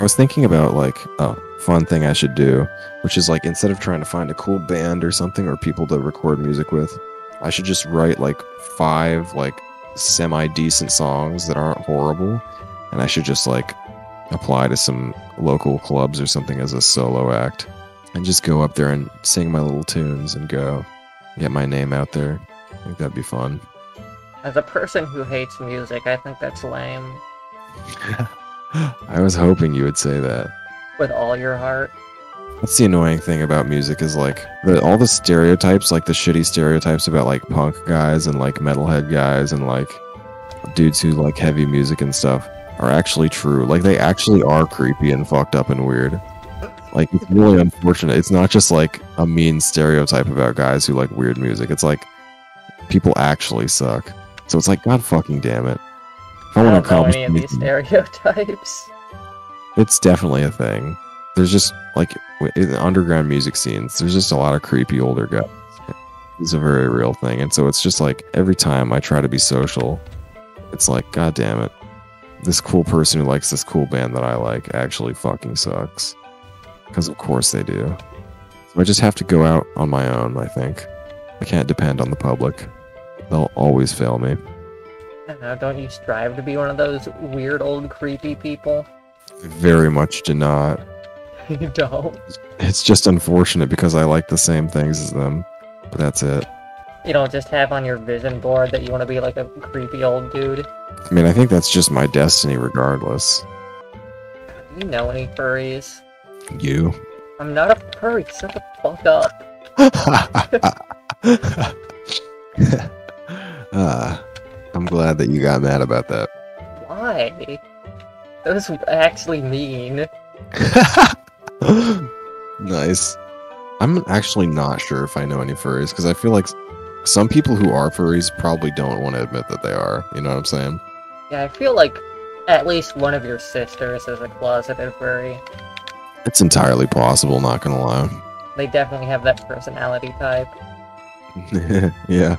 I was thinking about like a fun thing I should do, which is like instead of trying to find a cool band or something or people to record music with, I should just write like five like semi decent songs that aren't horrible, and I should just like apply to some local clubs or something as a solo act, and just go up there and sing my little tunes and go get my name out there. I think that'd be fun. As a person who hates music, I think that's lame. I was hoping you would say that. With all your heart. That's the annoying thing about music is like the, all the stereotypes, like the shitty stereotypes about like punk guys and like metalhead guys and like dudes who like heavy music and stuff are actually true. Like they actually are creepy and fucked up and weird. Like it's really unfortunate. It's not just like a mean stereotype about guys who like weird music. It's like people actually suck. So it's like God fucking damn it. I I want to accomplish any of these stereotypes. it's definitely a thing. There's just like in the underground music scenes, there's just a lot of creepy older guys. It's a very real thing, and so it's just like every time I try to be social, it's like, God damn it, this cool person who likes this cool band that I like actually fucking sucks. Because of course they do. So I just have to go out on my own. I think I can't depend on the public; they'll always fail me. I don't you strive to be one of those weird old creepy people? Very much do not. you don't. It's just unfortunate because I like the same things as them. But that's it. You don't just have on your vision board that you want to be like a creepy old dude. I mean, I think that's just my destiny regardless. Do you know any furries? You. I'm not a furry, shut the fuck up. Ah, I'm glad that you got mad about that. Why? That was actually mean. nice. I'm actually not sure if I know any furries because I feel like some people who are furries probably don't want to admit that they are. You know what I'm saying? Yeah, I feel like at least one of your sisters is a closeted furry. It's entirely possible, not gonna lie. They definitely have that personality type. yeah.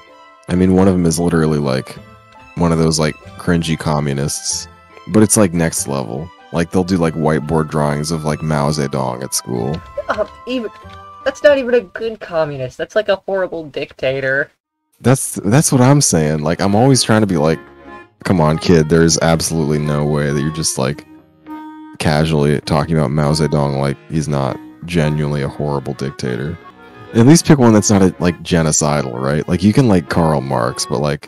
I mean, one of them is literally like one of those like cringy communists, but it's like next level. Like they'll do like whiteboard drawings of like Mao Zedong at school. Uh, even that's not even a good communist. That's like a horrible dictator. That's that's what I'm saying. Like I'm always trying to be like, come on, kid. There's absolutely no way that you're just like casually talking about Mao Zedong like he's not genuinely a horrible dictator. At least pick one that's not a, like genocidal, right? Like you can like Karl Marx, but like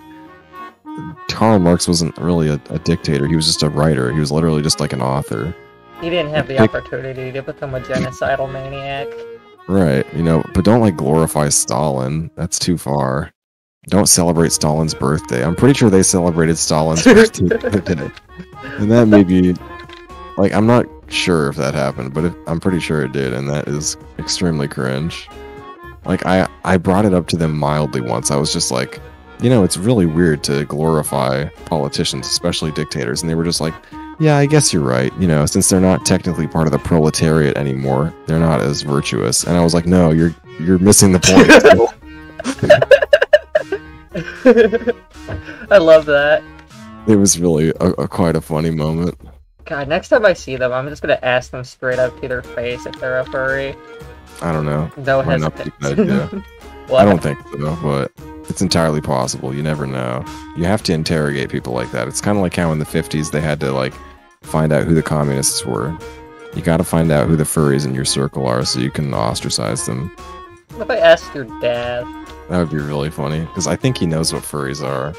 Karl Marx wasn't really a, a dictator. He was just a writer. He was literally just like an author. He didn't have the opportunity to become a genocidal maniac. Right, you know, but don't like glorify Stalin. That's too far. Don't celebrate Stalin's birthday. I'm pretty sure they celebrated Stalin's birthday. And that may be like I'm not sure if that happened, but I'm pretty sure it did, and that is extremely cringe. Like I I brought it up to them mildly once. I was just like, you know, it's really weird to glorify politicians, especially dictators, and they were just like, yeah, I guess you're right. You know, since they're not technically part of the proletariat anymore, they're not as virtuous. And I was like, no, you're you're missing the point. I love that. it was really a, a quite a funny moment. God, next time I see them, I'm just gonna ask them straight up to their face if they're a furry. I don't know. No Might not be hesitation. what? I don't think so, but it's entirely possible. You never know. You have to interrogate people like that. It's kind of like how in the 50s they had to like find out who the communists were. You got to find out who the furries in your circle are so you can ostracize them. What if I asked your dad? That would be really funny because I think he knows what furries are.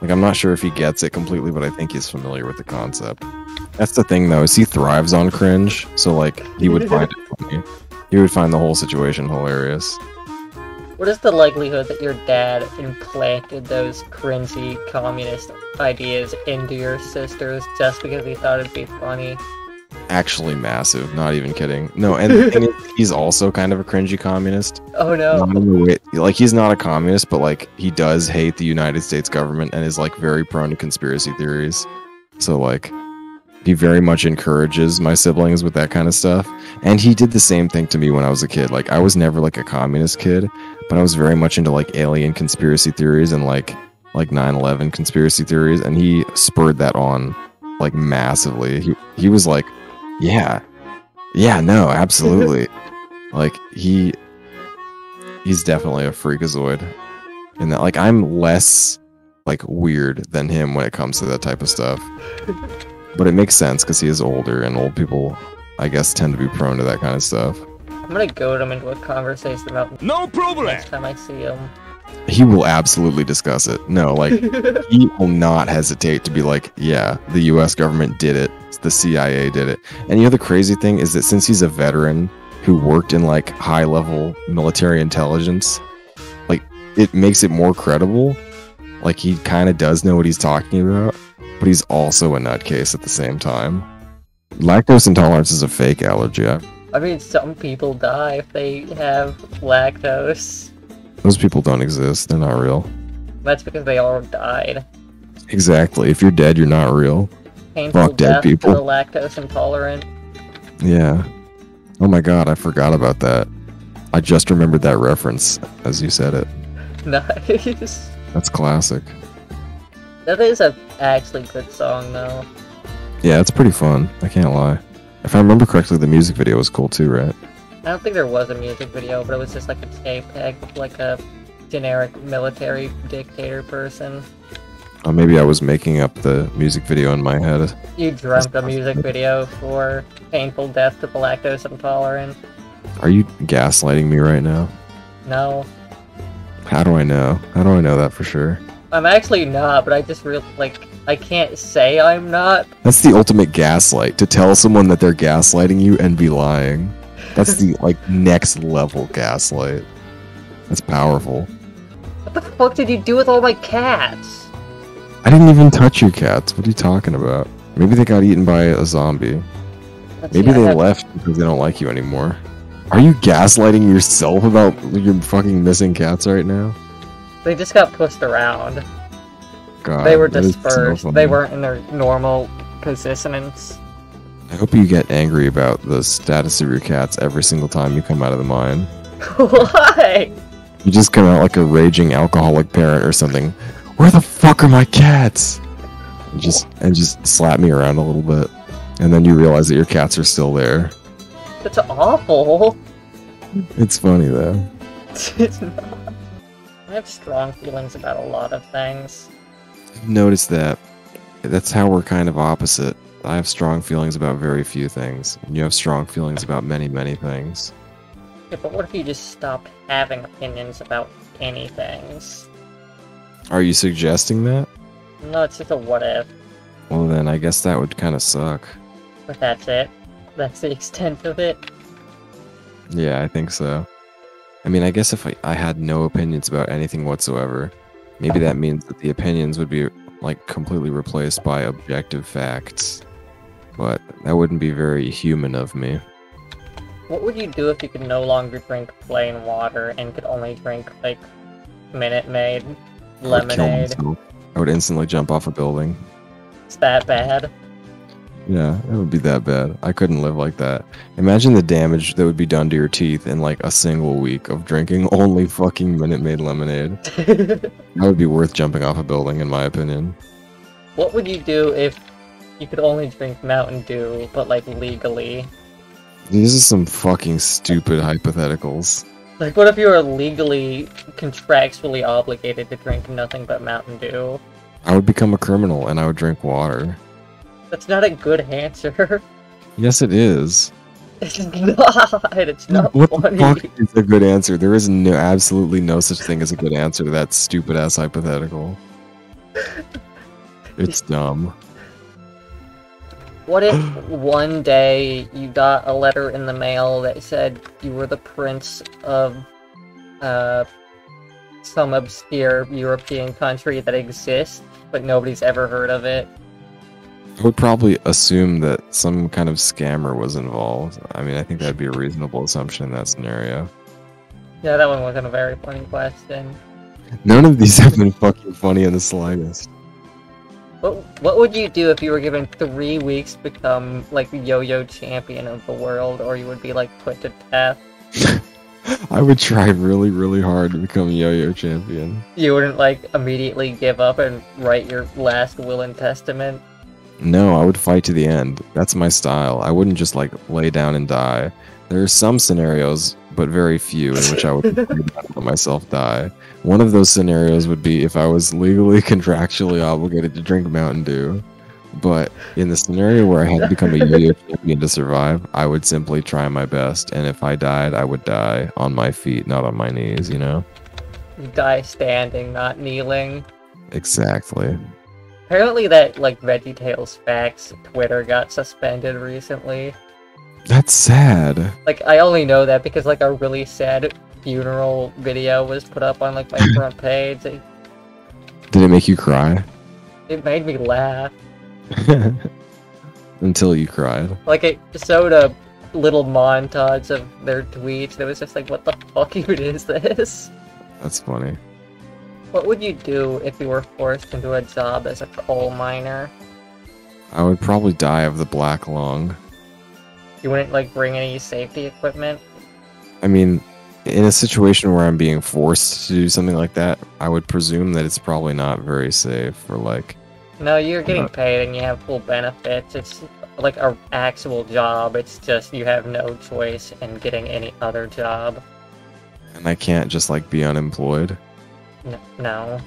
Like I'm not sure if he gets it completely, but I think he's familiar with the concept. That's the thing though, is he thrives on cringe, so like he would find it funny. He would find the whole situation hilarious. What is the likelihood that your dad implanted those cringy communist ideas into your sisters just because he thought it'd be funny? Actually massive, not even kidding. No, and is, he's also kind of a cringy communist. Oh no. Not in the way, like he's not a communist, but like he does hate the United States government and is like very prone to conspiracy theories. So like he very much encourages my siblings with that kind of stuff. And he did the same thing to me when I was a kid. Like I was never like a communist kid, but I was very much into like alien conspiracy theories and like like 9/11 conspiracy theories and he spurred that on like massively. He he was like Yeah. Yeah, no, absolutely. like he he's definitely a freakazoid. And that like I'm less like weird than him when it comes to that type of stuff. But it makes sense because he is older and old people I guess tend to be prone to that kind of stuff. I'm gonna goad him into a conversation about No problem. next time I see him. He will absolutely discuss it. No, like he will not hesitate to be like, yeah, the US government did it. The CIA did it. And you know the crazy thing is that since he's a veteran who worked in like high level military intelligence, like it makes it more credible. Like he kind of does know what he's talking about, but he's also a nutcase at the same time. Lactose intolerance is a fake allergy. I- mean, some people die if they have lactose. Those people don't exist. They're not real. That's because they all died. Exactly. If you're dead, you're not real. Painful Fuck dead people. the lactose intolerant. Yeah. Oh my god, I forgot about that. I just remembered that reference as you said it. Nice. That's classic. That is a actually good song though. Yeah, it's pretty fun. I can't lie. If I remember correctly, the music video was cool too, right? I don't think there was a music video, but it was just like a JPEG of like a generic military dictator person. Oh, maybe I was making up the music video in my head. You dreamt a music video for painful death to the lactose intolerant. Are you gaslighting me right now? No. How do I know? How do I know that for sure? I'm actually not, but I just real like I can't say I'm not. That's the ultimate gaslight to tell someone that they're gaslighting you and be lying. That's the like next level gaslight. That's powerful. What the fuck did you do with all my cats? I didn't even touch your cats. What are you talking about? Maybe they got eaten by a zombie. Let's Maybe see, they have- left because they don't like you anymore. Are you gaslighting yourself about your fucking missing cats right now? They just got pushed around. God, they were that is so dispersed. they weren't in their normal positions. I hope you get angry about the status of your cats every single time you come out of the mine. Why? You just come out like a raging alcoholic parent or something. Where the fuck are my cats? And just and just slap me around a little bit, and then you realize that your cats are still there. That's awful. It's funny though. it's not. I have strong feelings about a lot of things. I've noticed that. That's how we're kind of opposite. I have strong feelings about very few things. and You have strong feelings about many, many things. Yeah, but what if you just stopped having opinions about any things? Are you suggesting that? No, it's just a what if. Well, then I guess that would kind of suck. But that's it. That's the extent of it. Yeah, I think so. I mean, I guess if I, I had no opinions about anything whatsoever, maybe that means that the opinions would be like completely replaced by objective facts. But that wouldn't be very human of me. What would you do if you could no longer drink plain water and could only drink like Minute Maid, I would lemonade? I would instantly jump off a building. It's that bad. Yeah, it would be that bad. I couldn't live like that. Imagine the damage that would be done to your teeth in like a single week of drinking only fucking Minute Maid lemonade. That would be worth jumping off a building, in my opinion. what would you do if you could only drink Mountain Dew, but like legally? These are some fucking stupid hypotheticals. Like, what if you were legally, contractually obligated to drink nothing but Mountain Dew? I would become a criminal and I would drink water. That's not a good answer. Yes, it is. It's not. It's not what funny. the fuck is a good answer? There is no, absolutely no such thing as a good answer to that stupid ass hypothetical. It's dumb. What if one day you got a letter in the mail that said you were the prince of uh, some obscure European country that exists, but nobody's ever heard of it? I would probably assume that some kind of scammer was involved. I mean, I think that'd be a reasonable assumption in that scenario. Yeah, that one wasn't a very funny question. None of these have been fucking funny in the slightest. What What would you do if you were given three weeks to become like the yo-yo champion of the world, or you would be like put to death? I would try really, really hard to become yo-yo champion. You wouldn't like immediately give up and write your last will and testament. No, I would fight to the end. That's my style. I wouldn't just like lay down and die. There are some scenarios, but very few, in which I would let myself die. One of those scenarios would be if I was legally contractually obligated to drink Mountain Dew. But in the scenario where I had to become a yo-yo champion to survive, I would simply try my best. And if I died, I would die on my feet, not on my knees. You know? Die standing, not kneeling. Exactly. Apparently, that like Veggie VeggieTales facts Twitter got suspended recently. That's sad. Like I only know that because like a really sad funeral video was put up on like my front page. It, Did it make you cry? it made me laugh. Until you cried. Like it showed a little montage of their tweets. It was just like, what the fuck even is this? That's funny. What would you do if you were forced into a job as a coal miner? I would probably die of the black lung. You wouldn't like bring any safety equipment? I mean, in a situation where I'm being forced to do something like that, I would presume that it's probably not very safe or like No, you're getting Uh, paid and you have full benefits. It's like a actual job. It's just you have no choice in getting any other job. and I can't just like be unemployed. No.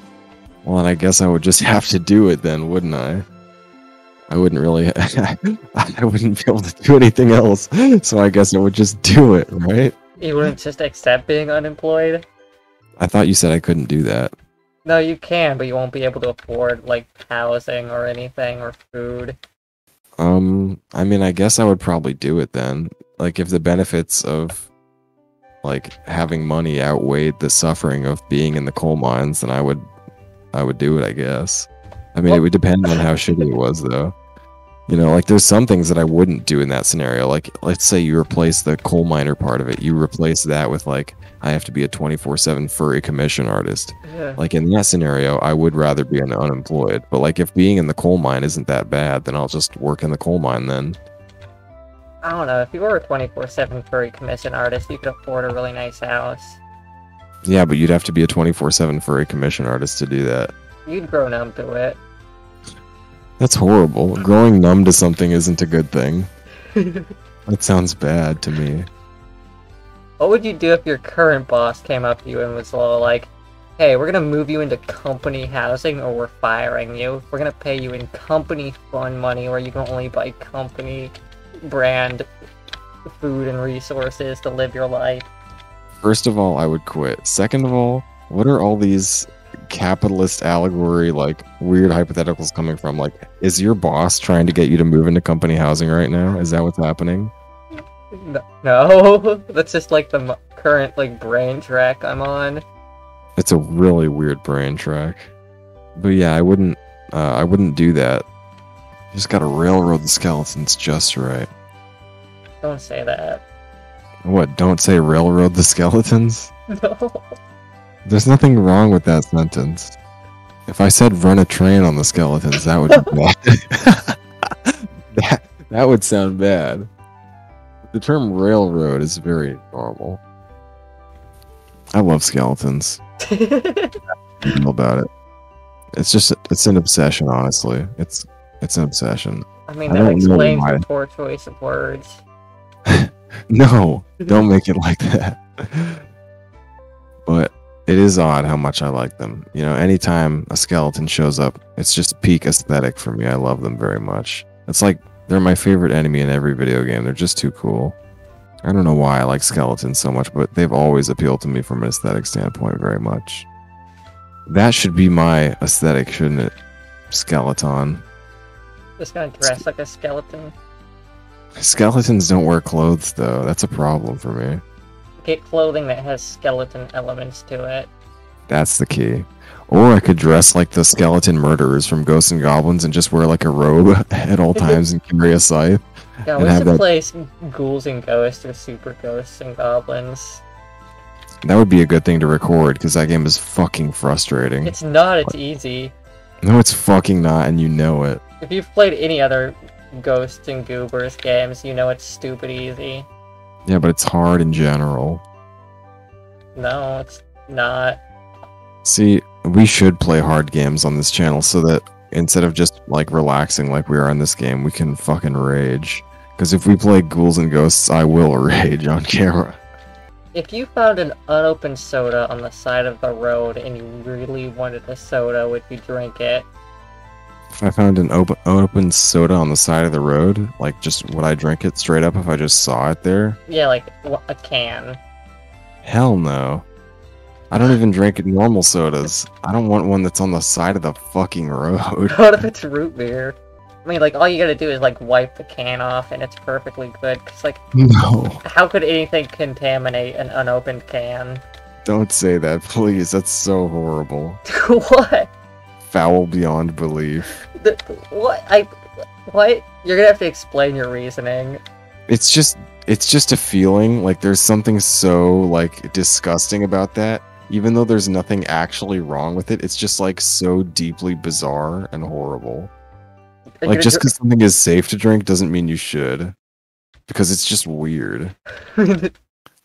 Well, then I guess I would just have to do it then, wouldn't I? I wouldn't really I wouldn't be able to do anything else. So I guess I would just do it, right? You wouldn't just accept being unemployed? I thought you said I couldn't do that. No, you can, but you won't be able to afford like housing or anything or food. Um, I mean, I guess I would probably do it then. Like, if the benefits of like having money outweighed the suffering of being in the coal mines, then I would, I would do it. I guess. I mean, it would depend on how shitty it was, though. You know, like there's some things that I wouldn't do in that scenario. Like, let's say you replace the coal miner part of it, you replace that with like, I have to be a 24/7 furry commission artist. Yeah. Like in that scenario, I would rather be an unemployed. But like if being in the coal mine isn't that bad, then I'll just work in the coal mine then. I don't know. If you were a 24 7 furry commission artist, you could afford a really nice house. Yeah, but you'd have to be a 24/7 furry commission artist to do that. You'd grow numb to it. That's horrible. Growing numb to something isn't a good thing. That sounds bad to me. What would you do if your current boss came up to you and was like, hey, we're gonna move you into company housing or we're firing you. We're gonna pay you in company fund money where you can only buy company brand food and resources to live your life. First of all, I would quit. Second of all, what are all these capitalist allegory like weird hypotheticals coming from? Like is your boss trying to get you to move into company housing right now? Is that what's happening? No, that's just like the current like brain track I'm on. It's a really weird brain track. But yeah, I wouldn't uh, I wouldn't do that. You just gotta railroad the skeletons just right. Don't say that. What, don't say railroad the skeletons? No. There's nothing wrong with that sentence. If I said run a train on the skeletons, that would be bad. that, that would sound bad. The term railroad is very normal. I love skeletons. I know about it. It's just it's an obsession, honestly. It's it's an obsession. I mean, I that explains your poor choice of words. No, don't make it like that. But it is odd how much I like them. You know, anytime a skeleton shows up, it's just peak aesthetic for me. I love them very much. It's like they're my favorite enemy in every video game. They're just too cool. I don't know why I like skeletons so much, but they've always appealed to me from an aesthetic standpoint very much. That should be my aesthetic, shouldn't it? Skeleton. Just gonna dress like a skeleton. Skeletons don't wear clothes though. That's a problem for me. Get clothing that has skeleton elements to it. That's the key. Or I could dress like the skeleton murderers from Ghosts and Goblins and just wear like a robe at all times and carry a scythe. Yeah, we should that- play ghouls and ghosts or super ghosts and goblins. That would be a good thing to record because that game is fucking frustrating. It's not. It's easy. no, it's fucking not, and you know it. If you've played any other ghosts and goobers games, you know it's stupid easy. Yeah, but it's hard in general. No, it's not. See, we should play hard games on this channel so that instead of just like relaxing like we are in this game, we can fucking rage. Because if we play ghouls and ghosts, I will rage on camera. If you found an unopened soda on the side of the road and you really wanted a soda, would you drink it? If I found an open open soda on the side of the road, like just would I drink it straight up if I just saw it there? Yeah, like a can. Hell no. I don't even drink normal sodas. I don't want one that's on the side of the fucking road. What if it's root beer? I mean, like all you gotta do is like wipe the can off, and it's perfectly good. Cause like, No. how could anything contaminate an unopened can? Don't say that, please. That's so horrible. what? Foul beyond belief. The, what? I. What? You're gonna have to explain your reasoning. It's just it's just a feeling like there's something so like disgusting about that. Even though there's nothing actually wrong with it, it's just like so deeply bizarre and horrible. You're Like just because something is safe to drink doesn't mean you should. Because it's just weird.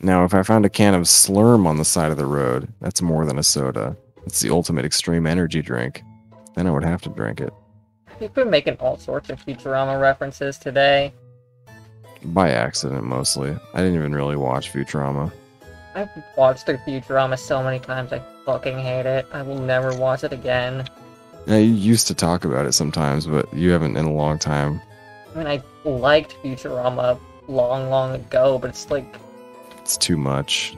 Now, if I found a can of Slurm on the side of the road, that's more than a soda. It's the ultimate extreme energy drink. Then I would have to drink it. You've been making all sorts of Futurama references today. By accident, mostly. I didn't even really watch Futurama. I've watched the Futurama so many times, I fucking hate it. I will never watch it again. Yeah, you used to talk about it sometimes, but you haven't in a long time. I mean, I liked Futurama long, long ago, but it's like It's too much.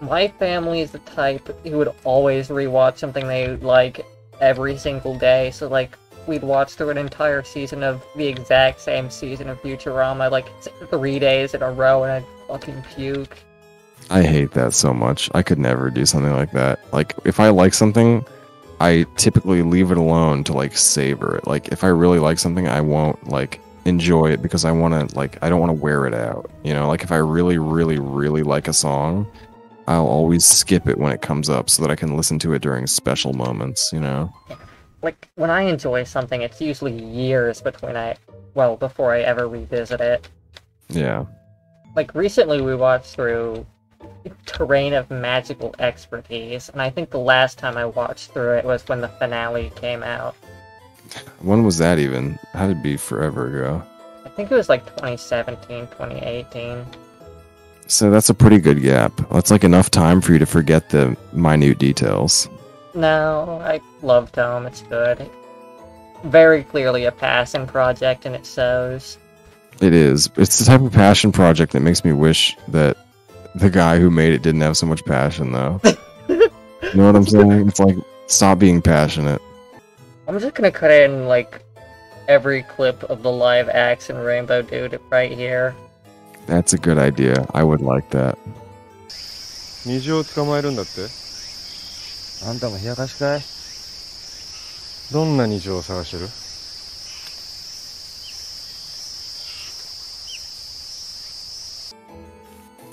my family is the type who would always rewatch something they like every single day. So like we'd watch through an entire season of the exact same season of Futurama, like three days in a row, and I'd fucking puke. I hate that so much. I could never do something like that. Like, if I like something, I typically leave it alone to like savor it. Like, if I really like something, I won't like enjoy it because I want to like I don't want to wear it out. You know, like if I really, really, really like a song, I'll always skip it when it comes up so that I can listen to it during special moments. You know. Like when I enjoy something, it's usually years between I, well, before I ever revisit it. Yeah. Like recently, we watched through Terrain of Magical Expertise, and I think the last time I watched through it was when the finale came out. When was that even? How did it be forever ago? I think it was like 2017, 2018. So that's a pretty good gap. That's like enough time for you to forget the minute details. No, I love Tome, it's good. Very clearly a passion project, and it shows. It is. It's the type of passion project that makes me wish that the guy who made it didn't have so much passion, though. you know what I'm saying? It's like, stop being passionate. I'm just gonna cut in like every clip of the live action Rainbow Dude right here. That's a good idea. I would like that. 虹を捕まえるんだってあんたも冷やかしかいどんな虹を探してる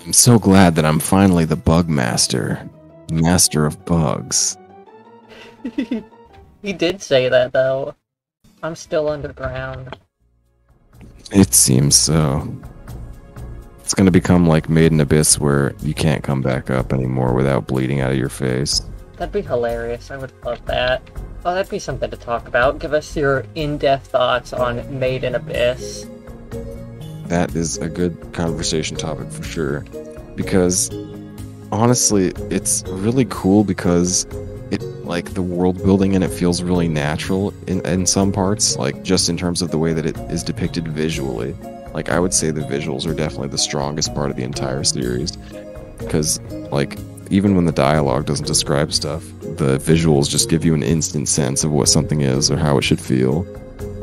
I'm so glad that I'm finally the bug master. Master of bugs. he did say that though. I'm still underground. It seems so. It's gonna become like Made in Abyss where you can't come back up anymore without bleeding out of your face. That'd be hilarious. I would love that. Oh, that'd be something to talk about. Give us your in-depth thoughts on Made in Abyss. that is a good conversation topic for sure because honestly it's really cool because it like the world building and it feels really natural in, in some parts like just in terms of the way that it is depicted visually like i would say the visuals are definitely the strongest part of the entire series because like even when the dialogue doesn't describe stuff the visuals just give you an instant sense of what something is or how it should feel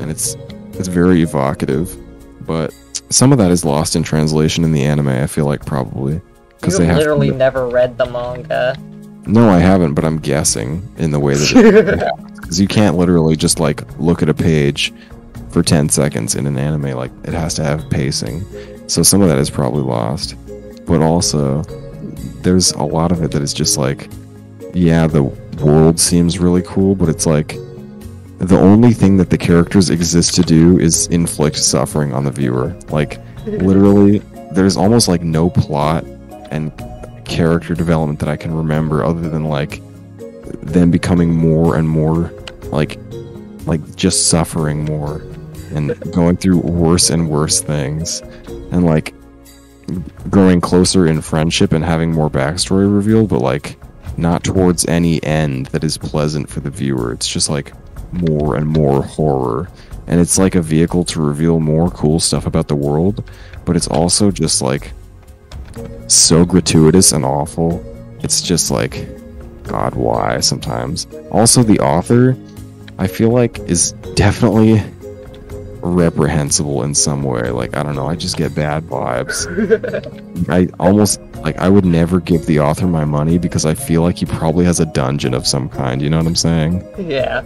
and it's it's very evocative but some of that is lost in translation in the anime. I feel like probably You've they have literally to- never read the manga. no, I haven't, but I'm guessing in the way that because you can't literally just like look at a page for 10 seconds in an anime. Like it has to have pacing, so some of that is probably lost. But also, there's a lot of it that is just like, yeah, the world seems really cool, but it's like the only thing that the characters exist to do is inflict suffering on the viewer. Like literally there's almost like no plot and character development that I can remember other than like them becoming more and more like like just suffering more and going through worse and worse things and like growing closer in friendship and having more backstory revealed but like not towards any end that is pleasant for the viewer. It's just like more and more horror. And it's like a vehicle to reveal more cool stuff about the world but it's also just like so gratuitous and awful. It's just like god why sometimes? Also the author i feel like is definitely reprehensible in some way like i don't know i just get bad vibes i almost like i would never give the author my money because i feel like he probably has a dungeon of some kind you know what i'm saying Yeah.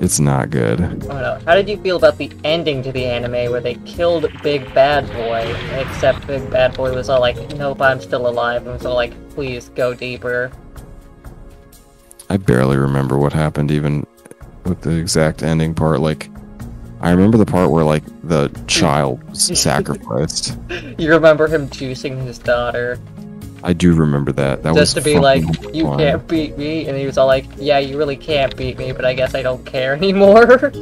it's not good I don't. How did you feel about the ending to the anime where they killed Big Bad Boy, except Big Bad Boy was all like, nope, I'm still alive, and was all like, please go deeper. I barely remember what happened even with the exact ending part. Like, I remember the part where like the child was sacrificed. You remember him juicing his daughter, I do remember that. That was just to be like, you fun. can't beat me, and he was all like, yeah, you really can't beat me, but I guess I don't care anymore.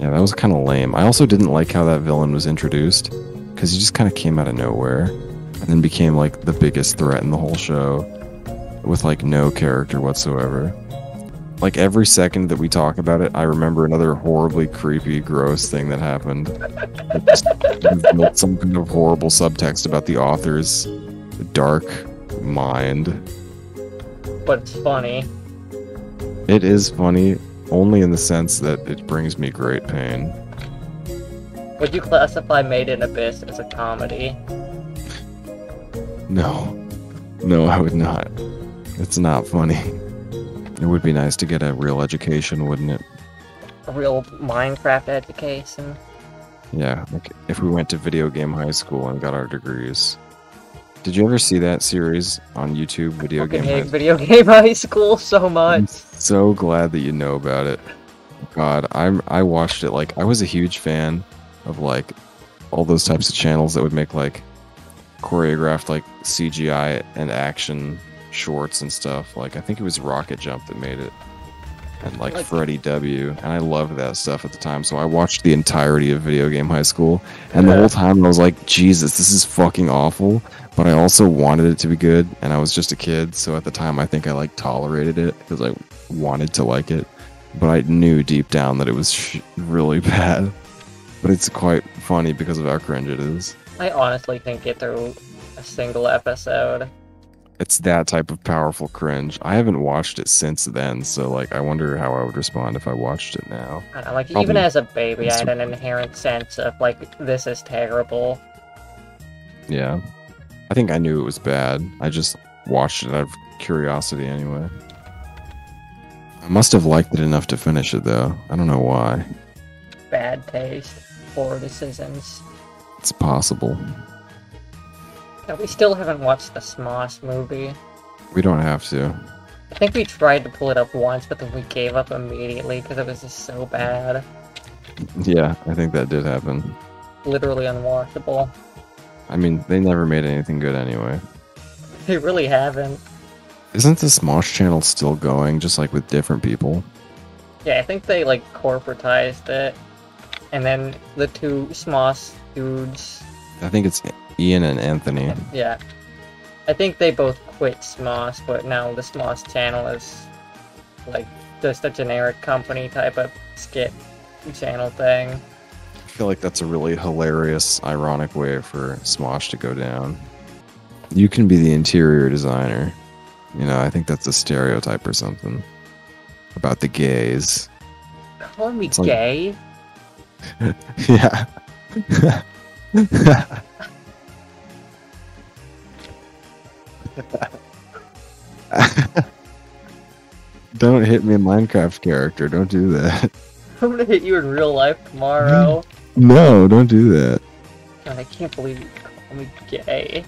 Yeah, that was kind of lame. I also didn't like how that villain was introduced because he just kind of came out of nowhere and then became like the biggest threat in the whole show with like no character whatsoever. Like every second that we talk about it, I remember another horribly creepy, gross thing that happened. Some kind of horrible subtext about the author's dark mind. but it's funny. It is funny only in the sense that it brings me great pain. Would you classify Made in Abyss as a comedy? No. No, I would not. It's not funny. It would be nice to get a real education, wouldn't it? A real Minecraft education? Yeah, like if we went to video game high school and got our degrees. Did you ever see that series on YouTube, Video Fucking Game High hate video game high school so much. so glad that you know about it. God, I'm I watched it like I was a huge fan of like all those types of channels that would make like choreographed like CGI and action shorts and stuff. Like I think it was Rocket Jump that made it. And like Like- Freddie W. And I loved that stuff at the time. So I watched the entirety of Video Game High School. And the whole time I was like, Jesus, this is fucking awful. But I also wanted it to be good. And I was just a kid. So at the time I think I like tolerated it because I wanted to like it. But I knew deep down that it was sh- really bad. But it's quite funny because of how cringe it is. I honestly can't get through a single episode. It's that type of powerful cringe. I haven't watched it since then, so like I wonder how I would respond if I watched it now. I know, like Probably even as a baby, I had an inherent sense of like this is terrible. Yeah. I think I knew it was bad. I just watched it out of curiosity anyway. I must have liked it enough to finish it though. I don't know why. Bad taste, poor decisions. It's possible. Yeah, we still haven't watched the Smosh movie. We don't have to. I think we tried to pull it up once, but then we gave up immediately because it was just so bad. Yeah, I think that did happen. Literally unwatchable. I mean, they never made anything good anyway. They really haven't. Isn't the Smosh channel still going, just like with different people? Yeah, I think they like corporatized it. And then the two Smosh dudes I think it's Ian and Anthony. Yeah. I think they both quit Smosh, but now the Smosh channel is like just a generic company type of skit channel thing. I feel like that's a really hilarious, ironic way for Smosh to go down. You can be the interior designer. You know, I think that's a stereotype or something about the gays. Call me It's like- gay? yeah. Don't hit me, in Minecraft character. Don't do that. I'm gonna hit you in real life tomorrow. No, don't do that. God, I can't believe you call me gay.